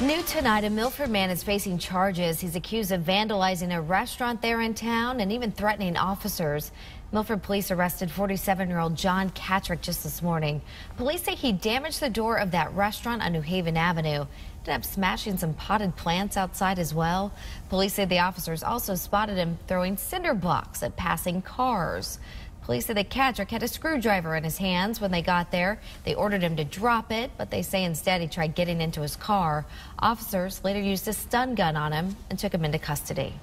New tonight, a Milford man is facing charges. He's accused of vandalizing a restaurant there in town and even threatening officers. Milford police arrested 47-year-old John Katrick just this morning. Police say he damaged the door of that restaurant on New Haven Avenue. Ended up smashing some potted plants outside as well. Police say the officers also spotted him throwing cinder blocks at passing cars. Police say that Katrick had a screwdriver in his hands when they got there. They ordered him to drop it, but they say instead he tried getting into his car. Officers later used a stun gun on him and took him into custody.